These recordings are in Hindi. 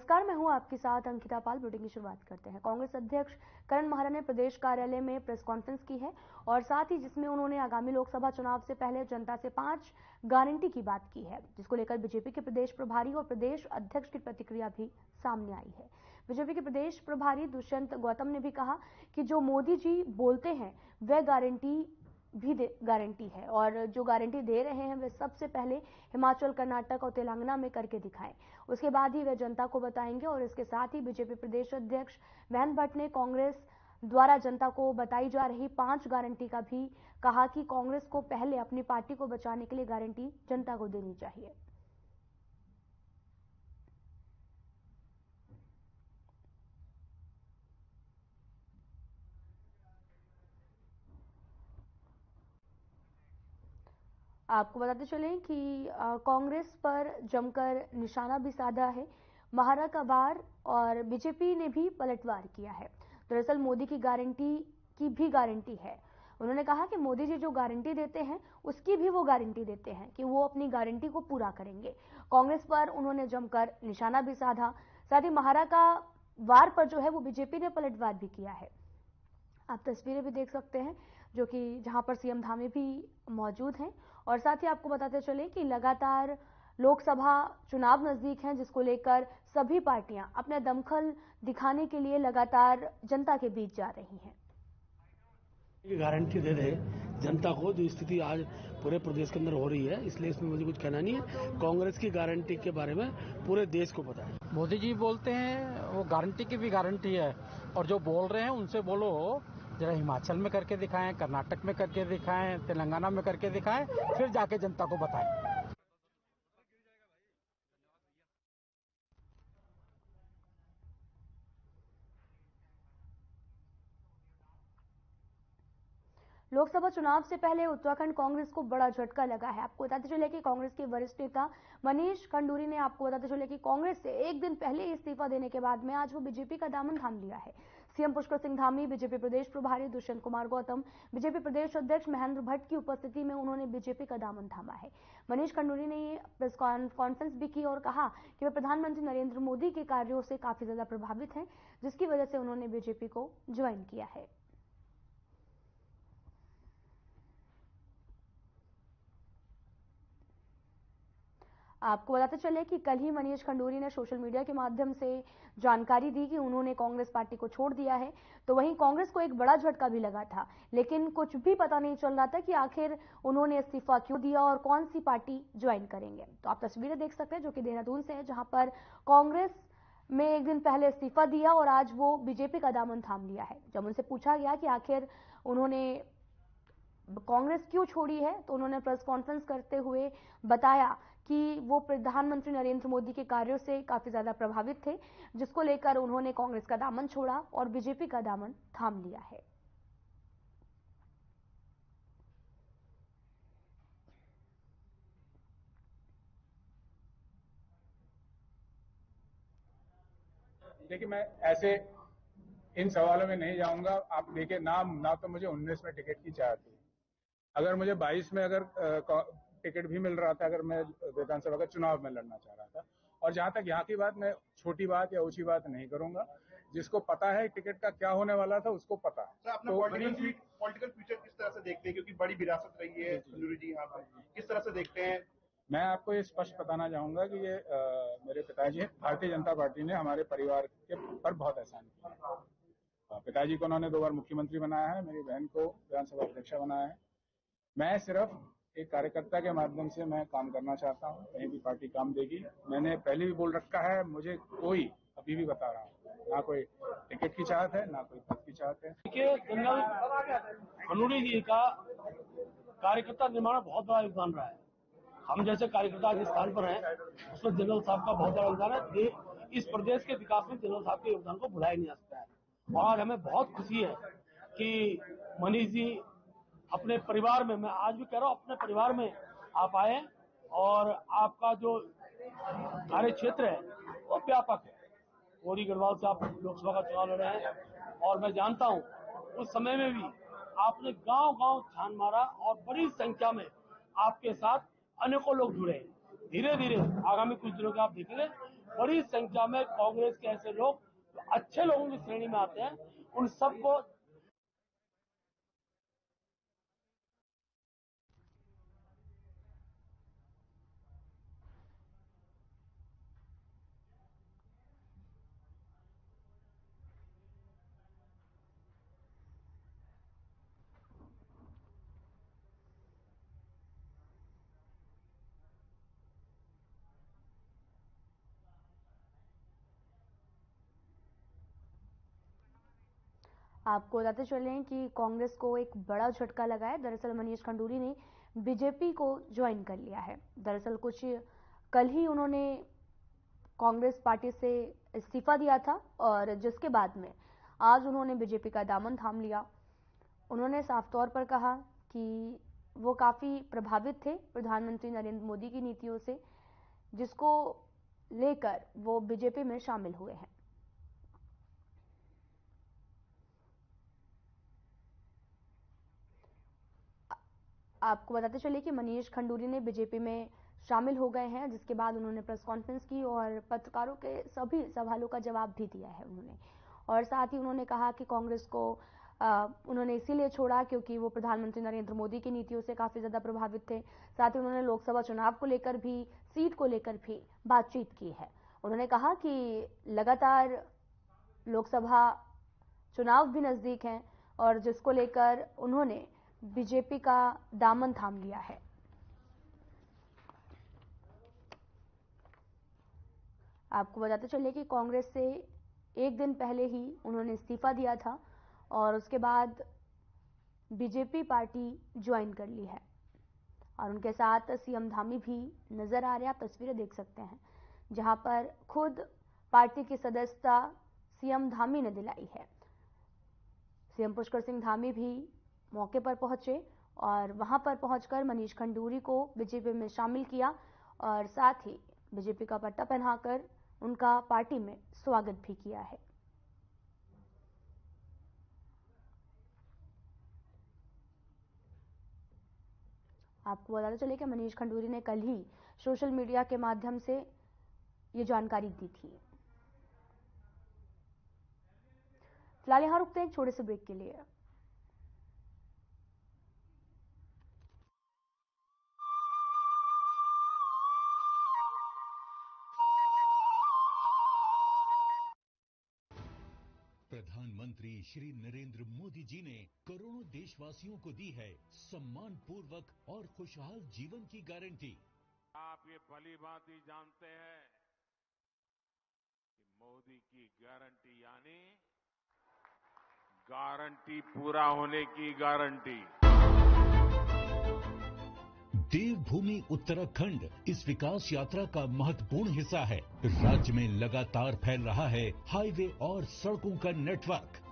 नमस्कार, मैं हूँ आपके साथ अंकिता पाल। बुलेटिन की शुरुआत करते हैं। कांग्रेस अध्यक्ष करण महारा ने प्रदेश कार्यालय में प्रेस कॉन्फ्रेंस की है और साथ ही जिसमें उन्होंने आगामी लोकसभा चुनाव से पहले जनता से पाँच गारंटी की बात की है, जिसको लेकर बीजेपी के प्रदेश प्रभारी और प्रदेश अध्यक्ष की प्रतिक्रिया भी सामने आई है। बीजेपी के प्रदेश प्रभारी दुष्यंत गौतम ने भी कहा कि जो मोदी जी बोलते हैं, वह गारंटी भी गारंटी है। और जो गारंटी दे रहे हैं, वे सबसे पहले हिमाचल, कर्नाटक और तेलंगाना में करके दिखाएँ। उसके बाद ही वे जनता को बताएँगे और इसके साथ ही बीजेपी प्रदेश अध्यक्ष वैन भट्ट ने कांग्रेस द्वारा जनता को बताई जा रही पाँच गारंटी का भी कहा कि कांग्रेस को पहले अपनी पार्टी को बचाने के लिए गारंटी जनता को देनी चाहिए। आपको बताते चलें कि कांग्रेस पर जमकर निशाना भी साधा है। महारा का वार और बीजेपी ने भी पलटवार किया है। दरअसल मोदी की गारंटी की भी गारंटी है। उन्होंने कहा कि मोदी जी जो गारंटी देते हैं, उसकी भी वो गारंटी देते हैं कि वो अपनी गारंटी को पूरा करेंगे। कांग्रेस पर उन्होंने जमकर निशाना भी साधा। साथ ही महारा का वार पर जो है, वो बीजेपी ने पलटवार भी किया है। आप तस्वीरें भी देख सकते हैं। जो कि जहाँ पर सीएम धामी भी मौजूद हैं। और साथ ही आपको बताते चले कि लगातार लोकसभा चुनाव नज़दीक हैं जिसको लेकर सभी पार्टियाँ अपने दमखल दिखाने के लिए लगातार जनता के बीच जा रही हैं। गारंटी दे रहे जनता को जो स्थिति आज पूरे प्रदेश के अंदर हो रही है इसलिए इसमें मुझे कुछ कहना नहीं है। कांग्रेस की गारंटी के बारे में पूरे देश को पता है। मोदी जी बोलते हैं वो गारंटी की भी गारंटी है। और जो बोल रहे हैं उनसे बोलो जरा हिमाचल में करके दिखाएँ, कर्नाटक में करके दिखाएँ, तेलंगाना में करके दिखाएँ, फिर जाके जनता को बताएँ। लोकसभा चुनाव से पहले उत्तराखंड कांग्रेस को बड़ा झटका लगा है। आपको बताते चले कि कांग्रेस के वरिष्ठ नेता मनीष खंडूरी ने आपको बताते चले कि कांग्रेस से एक दिन पहले इस्तीफा देने के बाद में आज वो बीजेपी का दामन थाम लिया है। सीएम पुष्कर सिंह धामी, बीजेपी प्रदेश प्रभारी दुष्यंत कुमार गौतम, बीजेपी प्रदेश अध्यक्ष महेंद्र भट्ट की उपस्थिति में उन्होंने बीजेपी का दामन थामा है। मनीष खंडूरी ने प्रेस कॉन्फ्रेंस भी की और कहा कि वे प्रधानमंत्री नरेंद्र मोदी के कार्यों से काफ़ी ज़्यादा प्रभावित हैं, जिसकी वजह से उन्होंने बीजेपी को ज्वाइन किया है। आपको बताते चले कि कल ही मनीष खंडूरी ने सोशल मीडिया के माध्यम से जानकारी दी कि उन्होंने कांग्रेस पार्टी को छोड़ दिया है। तो वहीं कांग्रेस को एक बड़ा झटका भी लगा था, लेकिन कुछ भी पता नहीं चल रहा था कि आखिर उन्होंने इस्तीफा क्यों दिया और कौन सी पार्टी ज्वाइन करेंगे। तो आप तस्वीरें देख सकते हैं जो कि देहरादून से है, जहाँ पर कांग्रेस में एक दिन पहले इस्तीफा दिया और आज वो बीजेपी का दामन थाम लिया है। जब उनसे पूछा गया कि आखिर उन्होंने कांग्रेस क्यों छोड़ी है तो उन्होंने प्रेस कॉन्फ्रेंस करते हुए बताया कि वो प्रधानमंत्री नरेंद्र मोदी के कार्यों से काफ़ी ज़्यादा प्रभावित थे, जिसको लेकर उन्होंने कांग्रेस का दामन छोड़ा और बीजेपी का दामन थाम लिया है। देखिए, मैं ऐसे इन सवालों में नहीं जाऊँगा। आप देखिए नाम ना तो मुझे 19 में टिकट की चाह थी। अगर मुझे 22 में अगर टिकट भी मिल रहा था अगर मैं विधानसभा का चुनाव में लड़ना चाह रहा था। और जहाँ तक यहाँ की बात मैं छोटी बात या ऊँची बात नहीं करूँगा। जिसको पता है टिकट का क्या होने वाला था उसको पता। है तो पॉलिटिकल फ्यूचर किस तरह से देखते हैं? क्योंकि बड़ी विरासत रही है जी यहाँ पर। किस तरह से देखते हैं? मैं आपको ये स्पष्ट बताना चाहूँगा कि ये आ, मेरे पिताजी भारतीय जनता पार्टी ने हमारे परिवार के पर बहुत एहसान किया। पिताजी को उन्होंने दो बार मुख्यमंत्री बनाया है। मेरी बहन को विधानसभा अध्यक्षा बनाया है। मैं सिर्फ़ एक कार्यकर्ता के माध्यम से मैं काम करना चाहता हूँ, कहीं भी पार्टी काम देगी। मैंने पहले भी बोल रखा है, मुझे कोई अभी भी बता रहा हूँ। ना कोई टिकट की चाहत है, ना कोई पद की चाहत है। देखिए, जनरल खनूरी जी का कार्यकर्ता निर्माण बहुत बड़ा योगदान रहा है। हम जैसे कार्यकर्ता जिस स्थान पर हैं, उसमें जनरल साहब का बहुत बड़ा योगदान है। इस प्रदेश के विकास में जनरल साहब के योगदान को भुलाया नहीं जा सकता है। और हमें बहुत खुशी है कि मनीष जी अपने परिवार में, मैं आज भी कह रहा हूँ, अपने परिवार में आप आए और आपका जो कार्य क्षेत्र है, वो व्यापक है। गौरी गढ़वाल से आप लोकसभा का चुनाव लड़ रहे हैं और मैं जानता हूँ, उस समय में भी आपने गाँव गाँव छान मारा और बड़ी संख्या में आपके साथ अनेकों लोग जुड़े धीरे धीरे आगामी कुछ दिनों के आप देखेंगे, बड़ी संख्या में कांग्रेस के ऐसे लोग, जो अच्छे लोगों की श्रेणी में आते हैं, उन सबको आपको बताते चलें कि कांग्रेस को एक बड़ा झटका लगा है। दरअसल मनीष खंडूरी ने बीजेपी को ज्वाइन कर लिया है। दरअसल कुछ कल ही उन्होंने कांग्रेस पार्टी से इस्तीफा दिया था और जिसके बाद में आज उन्होंने बीजेपी का दामन थाम लिया। उन्होंने साफ़ तौर पर कहा कि वो काफ़ी प्रभावित थे प्रधानमंत्री नरेंद्र मोदी की नीतियों से, जिसको लेकर वो बीजेपी में शामिल हुए हैं। आपको बताते चले कि मनीष खंडूरी ने बीजेपी में शामिल हो गए हैं जिसके बाद उन्होंने प्रेस कॉन्फ्रेंस की और पत्रकारों के सभी सवालों का जवाब भी दिया है उन्होंने। और साथ ही उन्होंने कहा कि कांग्रेस को आ, उन्होंने इसीलिए छोड़ा क्योंकि वो प्रधानमंत्री नरेंद्र मोदी की नीतियों से काफ़ी ज़्यादा प्रभावित थे। साथ ही उन्होंने लोकसभा चुनाव को लेकर भी सीट को लेकर भी बातचीत की है। उन्होंने कहा कि लगातार लोकसभा चुनाव भी नज़दीक हैं और जिसको लेकर उन्होंने बीजेपी का दामन थाम लिया है। आपको बताते चले कि कांग्रेस से एक दिन पहले ही उन्होंने इस्तीफा दिया था और उसके बाद बीजेपी पार्टी ज्वाइन कर ली है। और उनके साथ सीएम धामी भी नज़र आ रहे हैं। आप तस्वीरें देख सकते हैं, जहाँ पर खुद पार्टी की सदस्यता सीएम धामी ने दिलाई है। सीएम पुष्कर सिंह धामी भी मौके पर पहुँचे और वहाँ पर पहुंचकर मनीष खंडूरी को बीजेपी में शामिल किया और साथ ही बीजेपी का पट्टा पहनाकर उनका पार्टी में स्वागत भी किया है। आपको बताते चले कि मनीष खंडूरी ने कल ही सोशल मीडिया के माध्यम से ये जानकारी दी थी। फ़िलहाल यहाँ रुकते हैं एक छोटे से ब्रेक के लिए। श्री नरेंद्र मोदी जी ने करोड़ों देशवासियों को दी है सम्मान पूर्वक और खुशहाल जीवन की गारंटी। आप ये भली भांति जानते हैं कि मोदी की गारंटी यानी गारंटी पूरा होने की गारंटी। देवभूमि उत्तराखंड इस विकास यात्रा का महत्वपूर्ण हिस्सा है। राज्य में लगातार फैल रहा है हाईवे और सड़कों का नेटवर्क।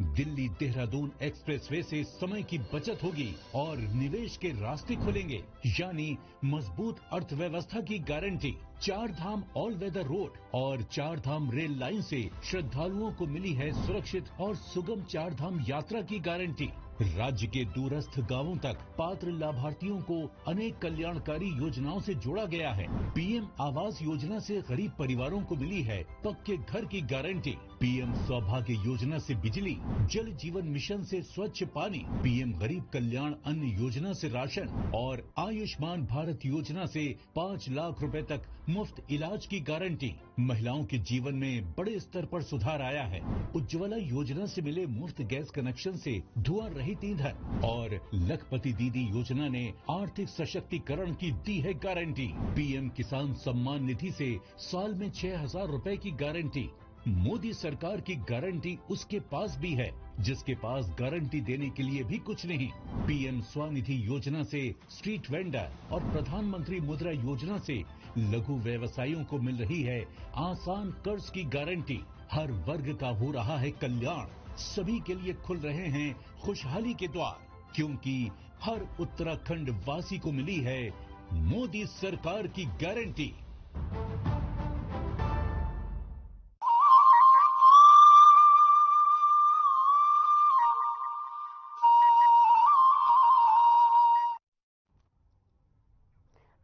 दिल्ली देहरादून एक्सप्रेसवे से समय की बचत होगी और निवेश के रास्ते खुलेंगे। यानी मज़बूत अर्थव्यवस्था की गारंटी चार धाम ऑल वेदर रोड और चार धाम रेल लाइन से श्रद्धालुओं को मिली है सुरक्षित और सुगम चार धाम यात्रा की गारंटी। राज्य के दूरस्थ गाँवों तक पात्र लाभार्थियों को अनेक कल्याणकारी योजनाओं से जोड़ा गया है। पीएम आवास योजना से गरीब परिवारों को मिली है पक्के घर की गारंटी। पीएम सौभाग्य योजना से बिजली, जल जीवन मिशन से स्वच्छ पानी, पीएम गरीब कल्याण अन्न योजना से राशन और आयुष्मान भारत योजना से पाँच लाख रुपए तक मुफ़्त इलाज की गारंटी। महिलाओं के जीवन में बड़े स्तर पर सुधार आया है। उज्ज्वला योजना से मिले मुफ़्त गैस कनेक्शन से धुआँ रहित ईंधन और लखपति दीदी योजना ने आर्थिक सशक्तिकरण की दी है गारंटी। पीएम किसान सम्मान निधि से साल में छह हज़ार रूपए की गारंटी। मोदी सरकार की गारंटी उसके पास भी है, जिसके पास गारंटी देने के लिए भी कुछ नहीं। पीएम स्वनिधि योजना से स्ट्रीट वेंडर और प्रधानमंत्री मुद्रा योजना से लघु व्यवसायियों को मिल रही है आसान कर्ज की गारंटी। हर वर्ग का हो रहा है कल्याण। सभी के लिए खुल रहे हैं खुशहाली के द्वार, क्योंकि हर उत्तराखंड वासी को मिली है मोदी सरकार की गारंटी।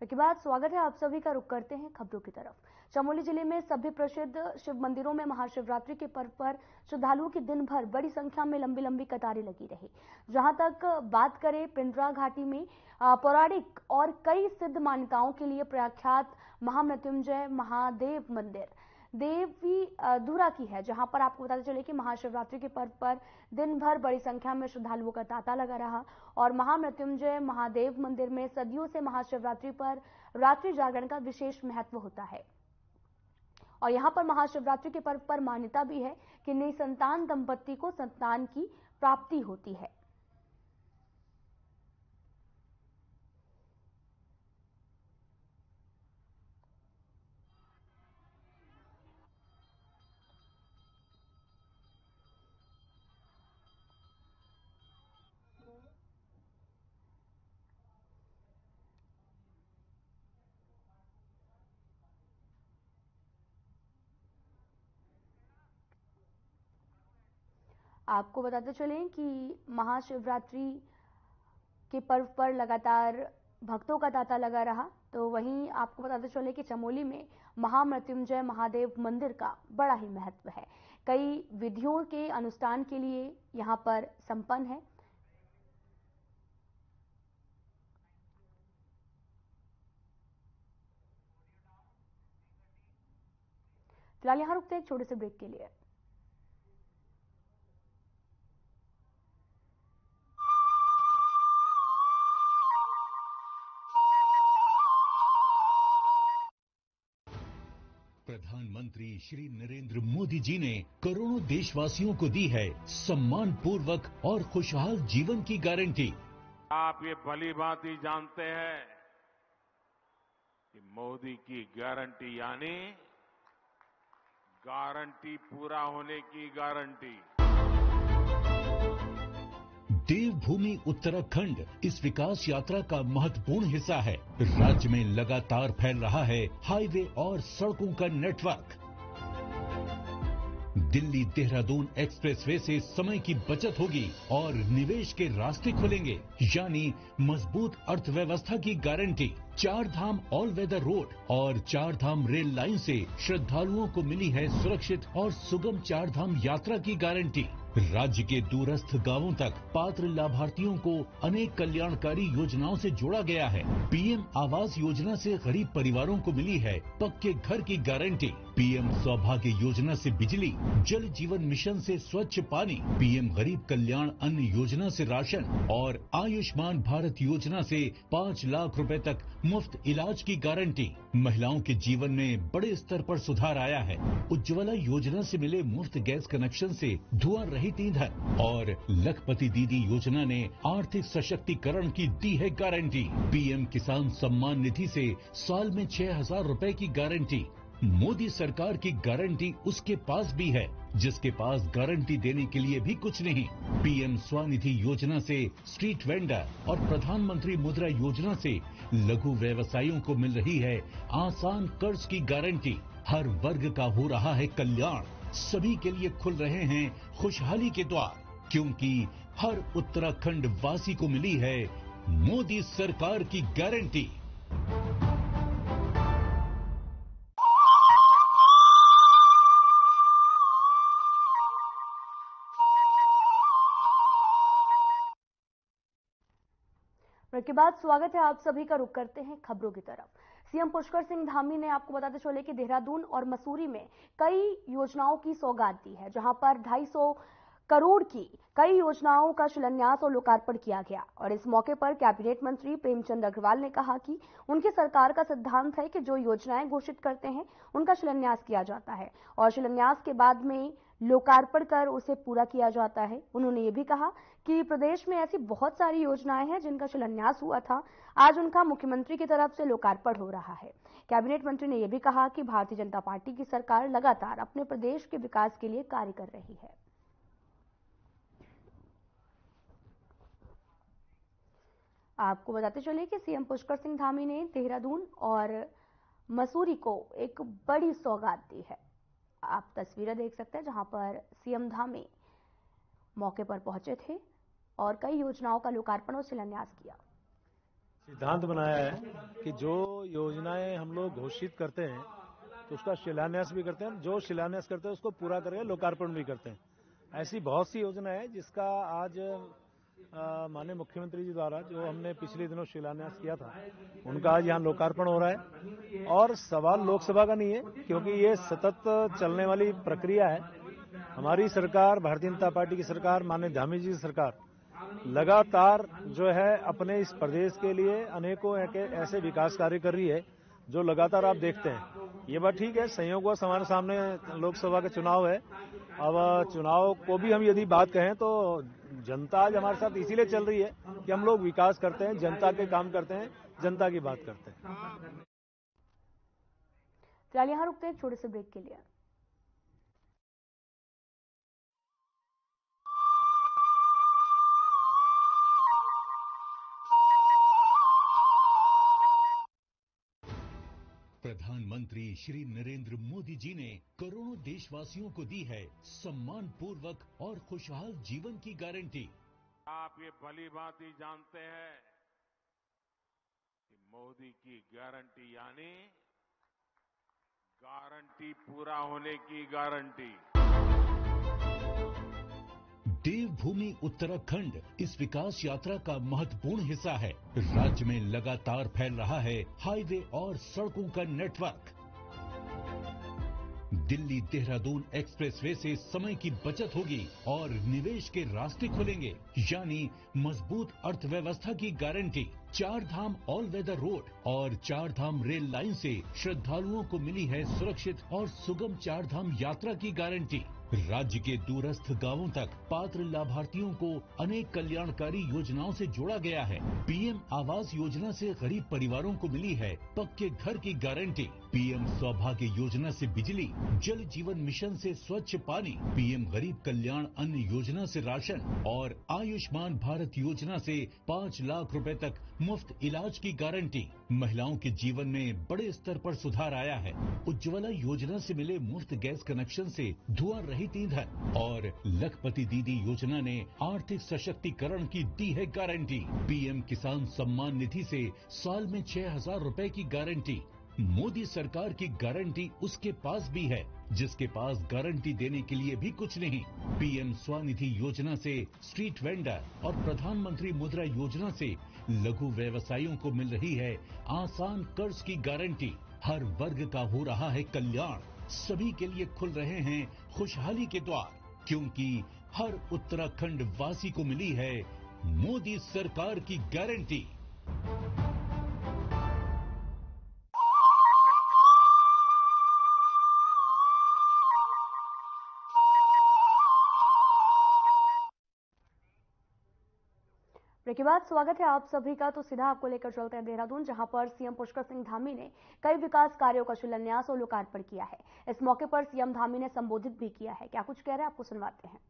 के बाद स्वागत है आप सभी का। रुख करते हैं खबरों की तरफ़। चमोली ज़िले में सभी प्रसिद्ध शिव मंदिरों में महाशिवरात्रि के पर्व पर श्रद्धालुओं की दिन भर बड़ी संख्या में लंबी लंबी कतारें लगी रही। जहाँ तक बात करें पिंडरा घाटी में पौराणिक और कई सिद्ध मान्यताओं के लिए प्रख्यात महामृत्युंजय महादेव मंदिर। देवी धुरा की है, जहाँ पर आपको बताते चले कि महाशिवरात्रि के पर्व पर दिन भर बड़ी संख्या में श्रद्धालुओं का तांता लगा रहा और महामृत्युंजय महादेव मंदिर में सदियों से महाशिवरात्रि पर रात्रि जागरण का विशेष महत्व होता है। और यहाँ पर महाशिवरात्रि के पर्व पर मान्यता भी है कि नई संतान दंपत्ति को संतान की प्राप्ति होती है। आपको बताते चलें कि महाशिवरात्रि के पर्व पर लगातार भक्तों का तांता लगा रहा। तो वहीं आपको बताते चले कि चमोली में महामृत्युंजय महादेव मंदिर का बड़ा ही महत्व है। कई विधियों के अनुष्ठान के लिए यहाँ पर संपन्न है। फ़िलहाल यहाँ रुकते हैं, एक छोटे से ब्रेक के लिए। प्रधानमंत्री श्री नरेंद्र मोदी जी ने करोड़ों देशवासियों को दी है सम्मान पूर्वक और खुशहाल जीवन की गारंटी। आप ये भली बात ही जानते हैं कि मोदी की गारंटी यानी गारंटी पूरा होने की गारंटी। देवभूमि उत्तराखंड इस विकास यात्रा का महत्वपूर्ण हिस्सा है। राज्य में लगातार फैल रहा है हाईवे और सड़कों का नेटवर्क। दिल्ली देहरादून एक्सप्रेसवे से समय की बचत होगी और निवेश के रास्ते खुलेंगे, यानी मज़बूत अर्थव्यवस्था की गारंटी। चार धाम ऑल वेदर रोड और चार धाम रेल लाइन से श्रद्धालुओं को मिली है सुरक्षित और सुगम चार धाम यात्रा की गारंटी। राज्य के दूरस्थ गाँवों तक पात्र लाभार्थियों को अनेक कल्याणकारी योजनाओं से जोड़ा गया है। पीएम आवास योजना से गरीब परिवारों को मिली है पक्के घर की गारंटी। पीएम सौभाग्य योजना से बिजली, जल जीवन मिशन से स्वच्छ पानी, पीएम गरीब कल्याण अन्न योजना से राशन और आयुष्मान भारत योजना से पाँच लाख रुपए तक मुफ़्त इलाज की गारंटी। महिलाओं के जीवन में बड़े स्तर पर सुधार आया है। उज्ज्वला योजना से मिले मुफ़्त गैस कनेक्शन से धुआँ रहित ईंधन और लखपति दीदी योजना ने आर्थिक सशक्तिकरण की दी है गारंटी। पीएम किसान सम्मान निधि से साल में छह हज़ार रूपए की गारंटी। मोदी सरकार की गारंटी उसके पास भी है, जिसके पास गारंटी देने के लिए भी कुछ नहीं। पीएम स्वनिधि योजना से स्ट्रीट वेंडर और प्रधानमंत्री मुद्रा योजना से लघु व्यवसायियों को मिल रही है आसान कर्ज की गारंटी। हर वर्ग का हो रहा है कल्याण। सभी के लिए खुल रहे हैं खुशहाली के द्वार, क्योंकि हर उत्तराखंड वासी को मिली है मोदी सरकार की गारंटी। के बाद स्वागत है आप सभी का रुख करते हैं खबरों की तरफ़। सीएम पुष्कर सिंह धामी ने आपको बताते चले कि देहरादून और मसूरी में कई योजनाओं की सौगात दी है, जहाँ पर 250 करोड़ की कई योजनाओं का शिलान्यास और लोकार्पण किया गया। और इस मौके पर कैबिनेट मंत्री प्रेमचंद अग्रवाल ने कहा कि उनकी सरकार का सिद्धांत है कि जो योजनाएँ घोषित करते हैं, उनका शिलान्यास किया जाता है। और शिलान्यास के बाद में लोकार्पण कर उसे पूरा किया जाता है। उन्होंने ये भी कहा कि प्रदेश में ऐसी बहुत सारी योजनाएँ हैं जिनका शिलान्यास हुआ था। आज उनका मुख्यमंत्री की तरफ़ से लोकार्पण हो रहा है। कैबिनेट मंत्री ने यह भी कहा कि भारतीय जनता पार्टी की सरकार लगातार अपने प्रदेश के विकास के लिए कार्य कर रही है। आपको बताते चले कि सीएम पुष्कर सिंह धामी ने देहरादून और मसूरी को एक बड़ी सौगात दी है। आप तस्वीरें देख सकते हैं जहाँ पर सीएम धामी मौके पर पहुँचे थे। और कई योजनाओं का लोकार्पण और शिलान्यास किया। सिद्धांत बनाया है कि जो योजनाएँ हम लोग घोषित करते हैं तो उसका शिलान्यास भी करते हैं, जो शिलान्यास करते हैं, उसको पूरा करके लोकार्पण भी करते हैं। ऐसी बहुत सी योजना है जिसका आज माननीय मुख्यमंत्री जी द्वारा जो हमने पिछले दिनों शिलान्यास किया था, उनका आज यहाँ लोकार्पण हो रहा है। और सवाल लोकसभा का नहीं है, क्योंकि ये सतत चलने वाली प्रक्रिया है। हमारी सरकार, भारतीय जनता पार्टी की सरकार, माननीय धामी जी की सरकार लगातार जो है अपने इस प्रदेश के लिए अनेकों ऐसे विकास कार्य कर रही है, जो लगातार आप देखते हैं। ये बात ठीक है संयोगवश हमारे सामने लोकसभा का चुनाव है। अब चुनाव को भी हम यदि बात कहें तो जनता आज हमारे साथ इसीलिए चल रही है कि हम लोग विकास करते हैं, जनता के काम करते हैं, जनता की बात करते हैं। फ़िलहाल यहाँ रुकते हैं, छोटे से ब्रेक के लिए। प्रधानमंत्री श्री नरेंद्र मोदी जी ने करोड़ों देशवासियों को दी है सम्मान पूर्वक और खुशहाल जीवन की गारंटी। आप ये भली भांति जानते हैं कि मोदी की गारंटी यानी गारंटी पूरा होने की गारंटी। देवभूमि उत्तराखंड इस विकास यात्रा का महत्वपूर्ण हिस्सा है। राज्य में लगातार फैल रहा है हाईवे और सड़कों का नेटवर्क। दिल्ली देहरादून एक्सप्रेसवे से समय की बचत होगी और निवेश के रास्ते खुलेंगे, यानी मज़बूत अर्थव्यवस्था की गारंटी। चार धाम ऑल वेदर रोड और चार धाम रेल लाइन से श्रद्धालुओं को मिली है सुरक्षित और सुगम चार धाम यात्रा की गारंटी। राज्य के दूरस्थ गाँवों तक पात्र लाभार्थियों को अनेक कल्याणकारी योजनाओं से जोड़ा गया है। पीएम आवास योजना से गरीब परिवारों को मिली है पक्के घर की गारंटी। पीएम सौभाग्य योजना से बिजली, जल जीवन मिशन से स्वच्छ पानी, पीएम गरीब कल्याण अन्न योजना से राशन और आयुष्मान भारत योजना से पाँच लाख रुपए तक मुफ़्त इलाज की गारंटी। महिलाओं के जीवन में बड़े स्तर पर सुधार आया है। उज्ज्वला योजना से मिले मुफ़्त गैस कनेक्शन से धुआँ रहित ईंधन और लखपति दीदी योजना ने आर्थिक सशक्तिकरण की दी है गारंटी। पीएम किसान सम्मान निधि से साल में छह हज़ार रूपए की गारंटी। मोदी सरकार की गारंटी उसके पास भी है, जिसके पास गारंटी देने के लिए भी कुछ नहीं। पीएम स्वनिधि योजना से स्ट्रीट वेंडर और प्रधानमंत्री मुद्रा योजना से लघु व्यवसायियों को मिल रही है आसान कर्ज की गारंटी। हर वर्ग का हो रहा है कल्याण। सभी के लिए खुल रहे हैं खुशहाली के द्वार, क्योंकि हर उत्तराखंड वासी को मिली है मोदी सरकार की गारंटी। के बाद स्वागत है आप सभी का तो सीधा आपको लेकर चलते हैं देहरादून, जहाँ पर सीएम पुष्कर सिंह धामी ने कई विकास कार्यों का शिलान्यास और लोकार्पण किया है। इस मौके पर सीएम धामी ने संबोधित भी किया है। क्या कुछ कह रहे हैं? आपको सुनवाते हैं।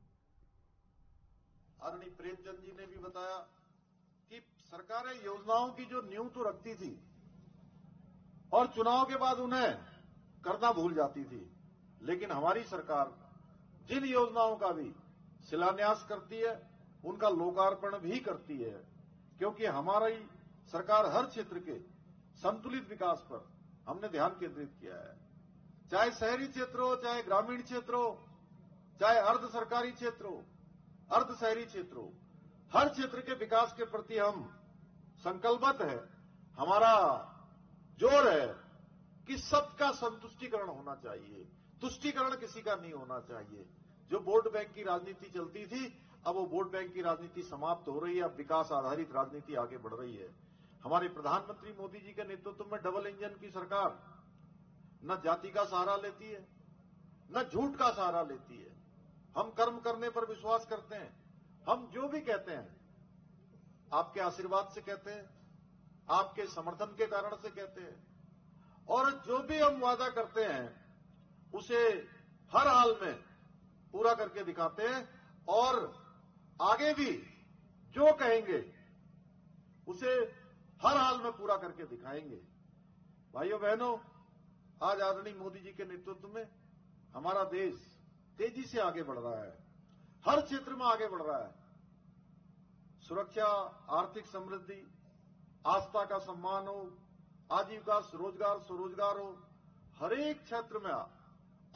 आदरणीय प्रेमचंद जी ने भी बताया कि सरकारें योजनाओं की जो न्यू तो रखती थी और चुनाव के बाद उन्हें करना भूल जाती थी, लेकिन हमारी सरकार जिन योजनाओं का भी शिलान्यास करती है उनका लोकार्पण भी करती है, क्योंकि हमारी सरकार हर क्षेत्र के संतुलित विकास पर हमने ध्यान केंद्रित किया है। चाहे शहरी क्षेत्र हो, चाहे ग्रामीण क्षेत्र हो, चाहे अर्ध सरकारी क्षेत्र हो, अर्ध शहरी क्षेत्र हो, हर क्षेत्र के विकास के प्रति हम संकल्पत है। हमारा ज़ोर है कि सबका संतुष्टिकरण होना चाहिए। तुष्टिकरण किसी का नहीं होना चाहिए। जो वोट बैंक की राजनीति चलती थी अब वो वोट बैंक की राजनीति समाप्त हो रही है, अब विकास आधारित राजनीति आगे बढ़ रही है। हमारे प्रधानमंत्री मोदी जी के नेतृत्व में डबल इंजन की सरकार न जाति का सहारा लेती है, न झूठ का सहारा लेती है। हम कर्म करने पर विश्वास करते हैं, हम जो भी कहते हैं, आपके आशीर्वाद से कहते हैं, आपके समर्थन के कारण से कहते हैं। और जो भी हम वादा करते हैं, उसे हर हाल में पूरा करके दिखाते हैं और आगे भी जो कहेंगे, उसे हर हाल में पूरा करके दिखाएँगे। भाइयों बहनों, आज आदरणीय मोदी जी के नेतृत्व में हमारा देश तेज़ी से आगे बढ़ रहा है। हर क्षेत्र में आगे बढ़ रहा है। सुरक्षा, आर्थिक समृद्धि, आस्था का सम्मान हो, आजीविका रोज़गार, स्वरोजगार हो, हरेक क्षेत्र में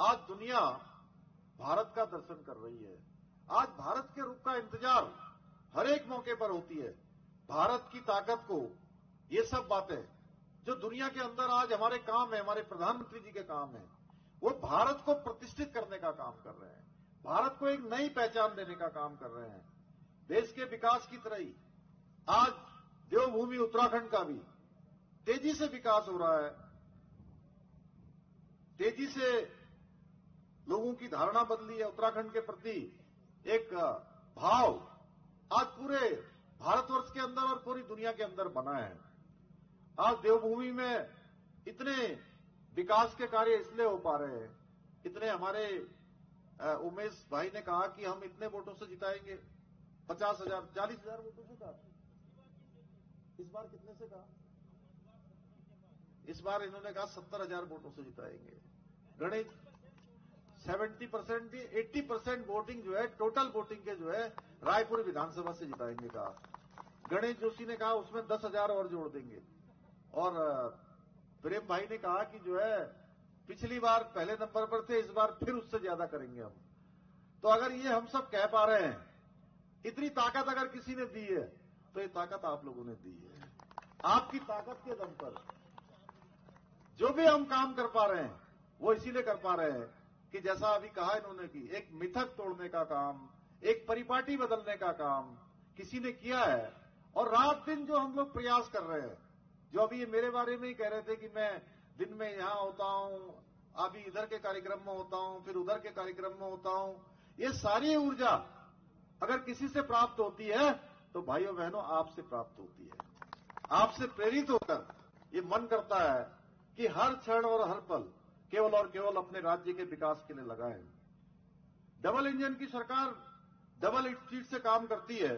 आज दुनिया भारत का दर्शन कर रही है। आज भारत के रुख का इंतज़ार हर एक मौके पर होती है। भारत की ताकत को, ये सब बातें जो दुनिया के अंदर आज हमारे काम है, हमारे प्रधानमंत्री जी के काम है, वो भारत को प्रतिष्ठित करने का काम कर रहे हैं। भारत को एक नई पहचान देने का काम कर रहे हैं। देश के विकास की तरह ही, आज देवभूमि उत्तराखंड का भी तेज़ी से विकास हो रहा है। तेज़ी से लोगों की धारणा बदली है उत्तराखंड के प्रति। एक भाव आज पूरे भारतवर्ष के अंदर और पूरी दुनिया के अंदर बना है। आज देवभूमि में इतने विकास के कार्य इसलिए हो पा रहे हैं। इतने हमारे उमेश भाई ने कहा कि हम इतने वोटों से जिताएँगे। पचास हज़ार, चालीस हज़ार वोटों से कहा। इस बार कितने से कहा? इस बार इन्होंने कहा सत्तर हज़ार वोटों से जिताएँगे। गणित सेवेंटी परसेंट भी एट्टी परसेंट वोटिंग जो है, टोटल वोटिंग के जो है, रायपुर विधानसभा से जिताएँगे कहा। गणेश जोशी ने कहा, उसमें दस हज़ार और जोड़ देंगे। और प्रेम भाई ने कहा कि जो है, पिछली बार पहले नंबर पर थे, इस बार फिर उससे ज़्यादा करेंगे हम। तो अगर ये हम सब कह पा रहे हैं, इतनी ताकत अगर किसी ने दी है तो ये ताकत आप लोगों ने दी है। आपकी ताकत के दम पर, जो भी हम काम कर पा रहे हैं, वो इसीलिए कर पा रहे हैं कि जैसा अभी कहा इन्होंने कि एक मिथक तोड़ने का काम, एक परिपाटी बदलने का काम किसी ने किया है और रात दिन जो हम लोग प्रयास कर रहे हैं, जो अभी ये मेरे बारे में ही कह रहे थे कि मैं दिन में यहाँ होता हूँ, अभी इधर के कार्यक्रम में होता हूँ, फिर उधर के कार्यक्रम में होता हूँ, ये सारी ऊर्जा अगर किसी से प्राप्त होती है तो भाइयों बहनों, आपसे प्राप्त होती है। आपसे प्रेरित होकर ये मन करता है कि हर क्षण और हर पल केवल और केवल अपने राज्य के विकास के लिए लगाए डबल इंजन की सरकार डबल स्पीड से काम करती है।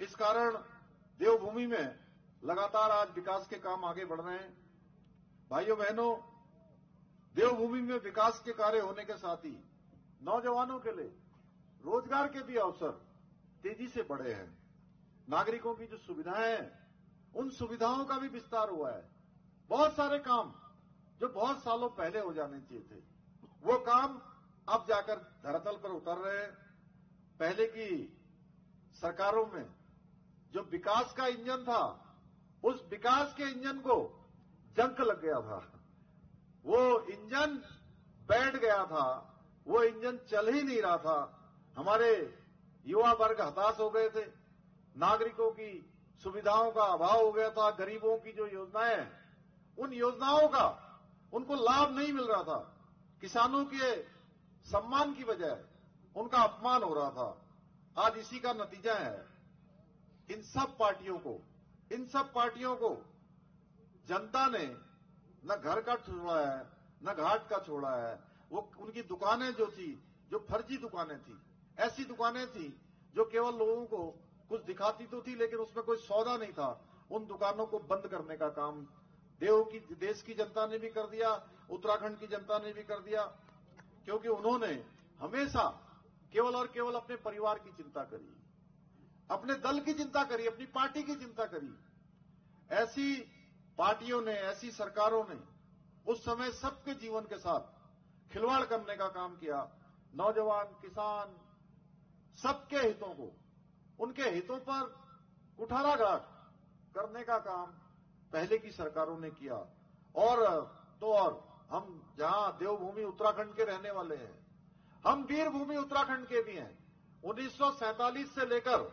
इस कारण देवभूमि में लगातार आज विकास के काम आगे बढ़ रहे हैं। भाइयों बहनों, देवभूमि में विकास के कार्य होने के साथ ही नौजवानों के लिए रोज़गार के भी अवसर तेज़ी से बढ़े हैं। नागरिकों की जो सुविधाएँ हैं, उन सुविधाओं का भी विस्तार हुआ है। बहुत सारे काम जो बहुत सालों पहले हो जाने चाहिए थे। वो काम अब जाकर धरातल पर उतर रहे हैं। पहले की सरकारों में जो विकास का इंजन था, उस विकास के इंजन को जंक लग गया था। वो इंजन बैठ गया था, वो इंजन चल ही नहीं रहा था। हमारे युवा वर्ग हताश हो गए थे। नागरिकों की सुविधाओं का अभाव हो गया था, गरीबों की जो योजनाएँ उन योजनाओं का उनको लाभ नहीं मिल रहा था। किसानों के सम्मान की बजाय उनका अपमान हो रहा था। आज इसी का नतीजा है। इन सब पार्टियों को, इन सब पार्टियों को जनता ने न घर का छोड़ा है, न घाट का छोड़ा है। वो उनकी दुकानें जो थी, जो फर्जी दुकानें थी, ऐसी दुकानें थी जो केवल लोगों को कुछ दिखाती तो थी, लेकिन उसमें कोई सौदा नहीं था। उन दुकानों को बंद करने का काम देव की, देश की जनता ने भी कर दिया, उत्तराखंड की जनता ने भी कर दिया, क्योंकि उन्होंने हमेशा केवल और केवल अपने परिवार की चिंता करी, अपने दल की चिंता करी, अपनी पार्टी की चिंता करी। ऐसी पार्टियों ने, ऐसी सरकारों ने उस समय सबके जीवन के साथ खिलवाड़ करने का काम किया। नौजवान, किसान, सबके हितों को, उनके हितों पर कुठाराघात करने का काम पहले की सरकारों ने किया। और तो और, हम जहाँ देवभूमि उत्तराखंड के रहने वाले हैं, हम वीरभूमि उत्तराखंड के भी हैं। उन्नीस सौ सैंतालीस से लेकर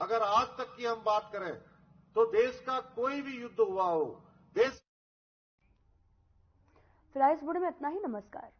अगर आज तक की हम बात करें तो देश का कोई भी युद्ध हुआ हो, देश फ़िलहाल इस बुढ़े में इतना ही नमस्कार।